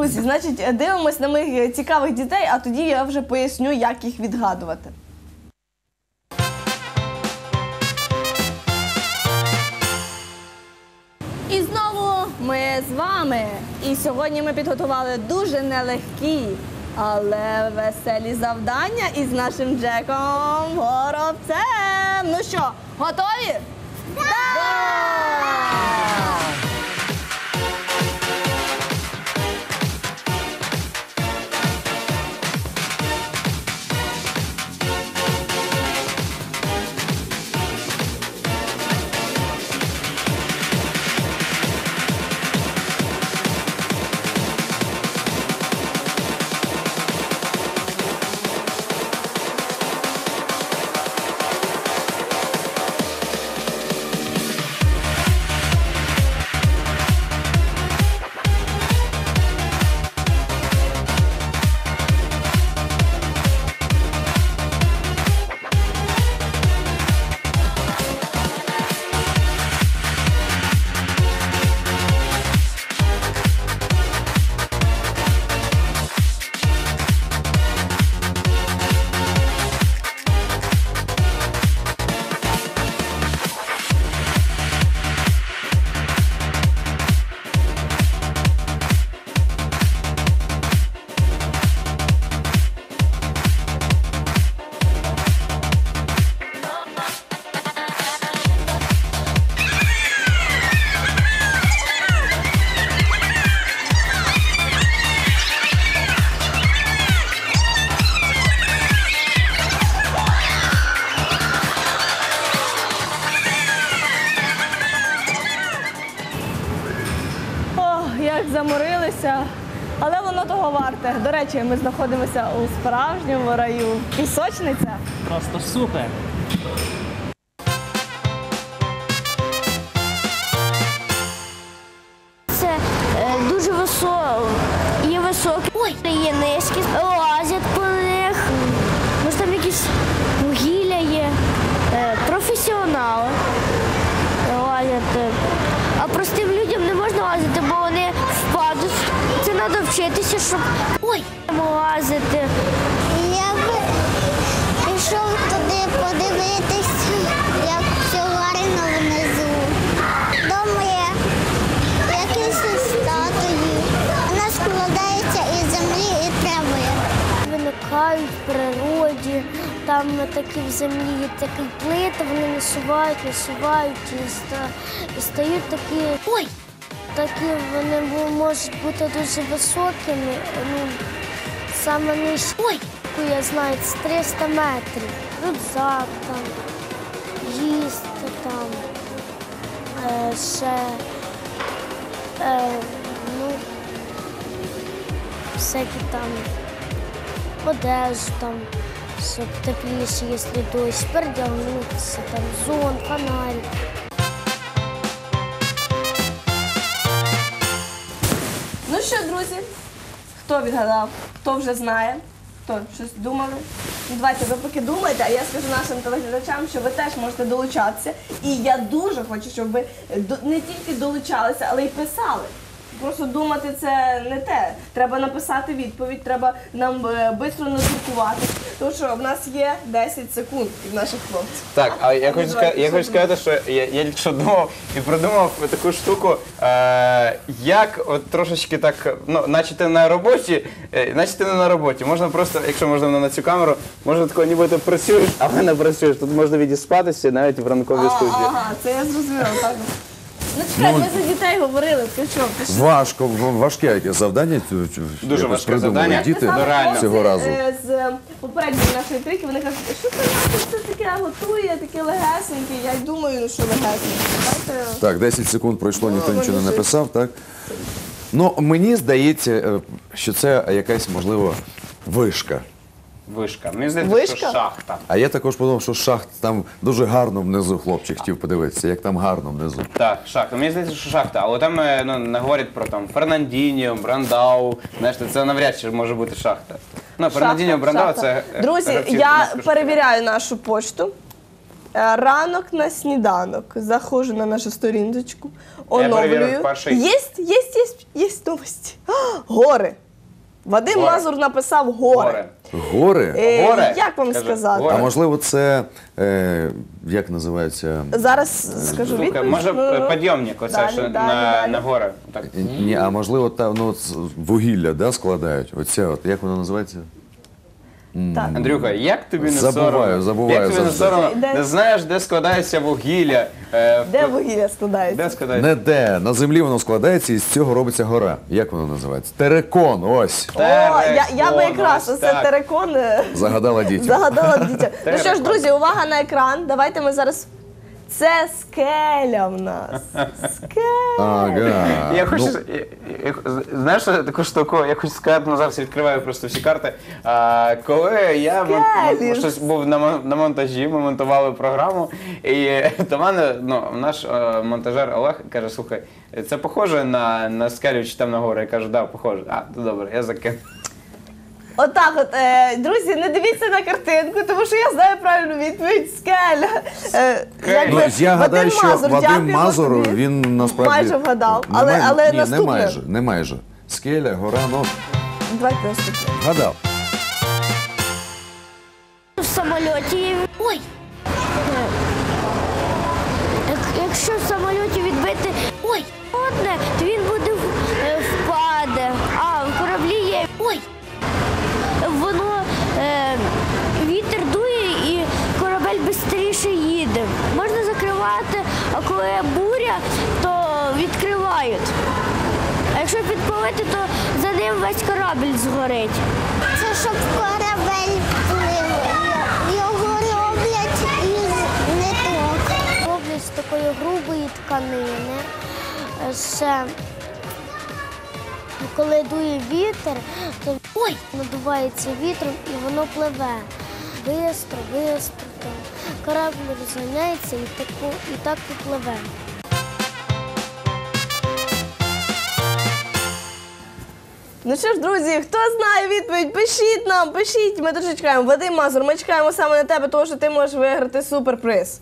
друзі, значить, е, дивимось на моїх е, цікавих дітей, а тоді я вже поясню, як їх відгадувати. І знову ми з вами. І сьогодні ми підготували дуже нелегкі, але веселі завдання із нашим Джеком Горобцем. Ну що, готові? Так! Ох, варте. До речі, ми знаходимося у справжньому раю. Пісочниця. Просто супер. Це е, дуже високо. Є високі, Ой. є низькі, лазять по них. Може там якісь вугілля є. Е, професіонали лазять. е. А простим вчитися, щоб Ой. лазити. Я би пішов туди подивитись, як все гарно внизу. Дома є якісь статуї. Вона складається із землі і трави. Виникають в природі, там такі в землі є такі плити, вони насувають, насувають і стають такі. Ой! Такі вони можуть бути дуже високими. Ну, саме нижче. Я знаю, це 300 метрів. Рюкзак там, їсти там, е, ще. Е, ну, всякі там одежу там, щоб тепліше, якщо дощ, передягнутися, там зон, фонарик. Що, друзі, хто відгадав, хто вже знає, хто щось думали? Ну, давайте ви поки думаєте, а я скажу нашим телеглядачам, що ви теж можете долучатися. І я дуже хочу, щоб ви до- не тільки долучалися, але й писали. Просто думати це не те. Треба написати відповідь, треба нам швидко надрукувати. Тому що в нас є 10 секунд від наших хлопців. Так, а я хочу, давайте, ска- я хочу сказати, що я, я тільки що думав і продумав таку штуку, е, як от трошечки так, ну, наче ти на роботі, е, наче ти не на роботі. Можна просто, якщо можна на цю камеру, можна такого ніби ти працюєш, але не працюєш. Тут можна відіспатися навіть в ранковій студії. ага, це я зрозуміла. Так. Ну чекай, ми за дітей говорили. Ти що? Важко, в- важке яке завдання. цю- цю- Дуже якось важке придумали завдання. Діти Саме реально. цього разу. е, З попередньої нашої трійки вони кажуть, що це таке готує, таке легесеньке. Я й думаю, що легесеньке. Давайте. Так, 10 секунд пройшло, ніхто Ну, нічого не написав, так? Ну, мені здається, е, що це якась, можливо, вишка. Вишка. Мені здається, Вишка? що шахта. А я також подумав, що шахт там дуже гарно внизу хлопчик хотів подивитися, як там гарно внизу. Так, шахта. Мені здається, що шахта. Але там е, ну, не говорять про там Фернандіньо, Брандау. Знаєш, це навряд чи може бути шахта. Ну, Фернандіньо, Шахта, Брандау шахта. це. е, Друзі, гравці я перевіряю нашу почту. Е, Ранок на сніданок. Заходжу на нашу сторіночку, перевірив оновлюю. перший. Єсть, єсть, єсть, єсть новості. А, Гори. Вадим Горе. Мазур написав гори. Горе. Е, Горе, Як вам каже, сказати? горе. А можливо, це е, як називається? Зараз скажу Слухай, відповідь. може е, підйомник, оце далі, що далі, на, далі. на горе. Так. Ні, а можливо, там ну, з- вугілля да, складають. Оце от, як воно називається? Так. Андрюха, як тобі не Забуваю, соромно? забуваю Як тобі не завжди. соромно? Де- Не знаєш, де складається вугілля? Е, Де в- вугілля складається? Де складається? Не де. На землі воно складається і з цього робиться гора. Як воно називається? Терекон, ось. О, я, я би Терекон, якраз ось оце так. терекон е, Загадала дітям. загадала дітям. Ну що ж, друзі, увага на екран. Давайте ми зараз. Це скеля в нас. Скеля. Ага. Я хочу, Ну, я- я- знаєш таку штуку, я хочу сказати, ну зараз відкриваю просто всі карти. А, коли я мон- Скелі. щось був на, мон- на монтажі, ми монтували програму, і до мене ну, наш е, монтажер Олег каже: слухай, це похоже на, на скелю чи там на гору. Я кажу, да, похоже. А, то добре, я закину. Отак, от, е, друзі, не дивіться на картинку, тому що я знаю правильну відповідь. Скеля. Е, Ну, я гадаю, що Мазур, Вадим дякуємо Мазур, тобі. він насправді... майже вгадав. Не Але, май- але Ні, наступне. не майже, не майже. Скеля, гора, ну, Давайте наступне. гадав. В самольоті. Ой! Якщо в самольоті відбити ой, одне, то він коли буря, то відкривають. А якщо підпалити, то за ним весь корабль згорить. Це щоб корабель плив. Його роблять із ниток. Роблять з такої грубої тканини. Е, Ще коли дує вітер, то ой, надувається вітром і воно пливе. Бистро, бистро. Корабль розганяється і, таку, і так і пливе. Ну що ж, друзі, хто знає відповідь, пишіть нам, пишіть. Ми дуже чекаємо. Вадим Мазур, ми чекаємо саме на тебе, тому що ти можеш виграти суперприз.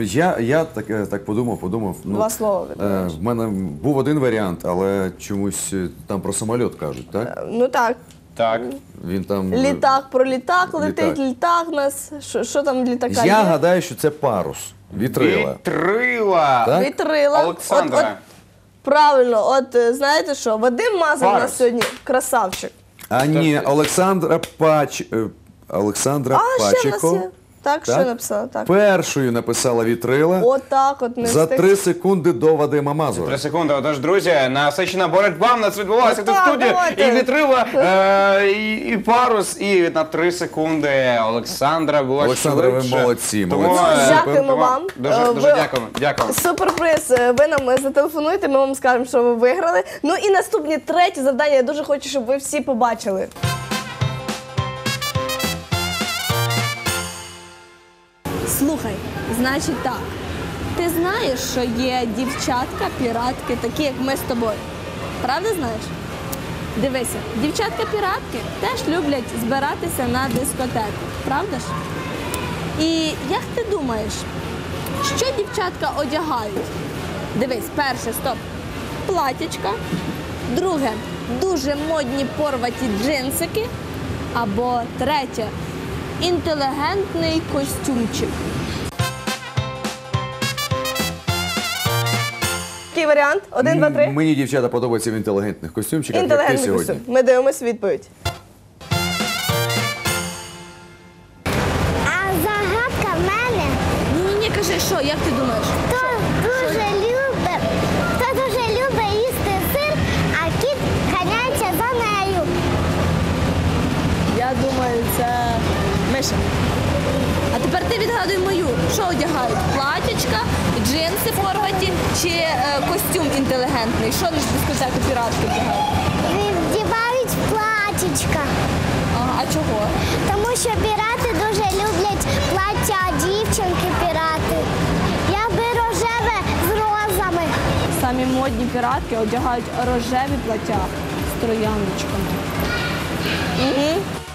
Я, я так, е, так подумав, подумав. Ну, Два слова Е, в мене був один варіант, але чомусь е, там про самоліт кажуть, так? Ну так, Так. Він там. е, літак про літак летить, Літак. літак нас. Що, що там літака? Я є? гадаю, що це парус. Вітрила. Вітрила. Так? Вітрила. Олександра. От, от, правильно, от е, знаєте що, Вадим Мазур у Парус. нас сьогодні красавчик. А ні, Олександра Пач... е, Олександра А, ще в нас Пачеко є. Так, що написала? Так. першою написала вітрила От так от не за встиг. три секунди до Вадима Мазура. Три секунди. Отож, друзі, насичена боротьба в нас відбулася тут в Так, студії. давайте. І вітрила, е, і, і парус, і на три секунди Олександра була Олександра, ви швидше. молодці, Тому, молодці. е, Дякуємо тому вам. Дуже, Е, дуже ви- дякуємо. Дякуємо. Суперприз, е, ви нам зателефонуєте, ми вам скажемо, що ви виграли. Ну і наступні третє завдання. Я дуже хочу, щоб ви всі побачили. Слухай, значить так. Ти знаєш, що є дівчатка-піратки, такі як ми з тобою. Правда знаєш? Дивися, дівчатка-піратки теж люблять збиратися на дискотеку, правда ж? І як ти думаєш, що дівчатка одягають? Дивись, перше, стоп, платячка. Друге, дуже модні порваті джинсики. Або третє, інтелігентний костюмчик. Який варіант? Один, два, три. Мені дівчата подобаються в інтелігентних костюмчиках, як ти Інтелігентний сьогодні. костюм. Ми дивимося відповідь. А загадка в мене Ні, ні, кажи, що, як ти думаєш? хто дуже любить, хто дуже любить їсти сир, а кіт ганяється за нею. Я думаю, це Миша. А тепер ти відгадуй мою. Що одягають? Платячка, джинси порваті чи е, костюм інтелігентний? Що лиш дискотеку піратки вдягають? Вдівають платічка. Ага, а чого? Тому що пірати дуже люблять плаття дівчинки пірати. Я би рожеве з розами. Самі модні піратки одягають рожеві плаття з трояночками. Угу.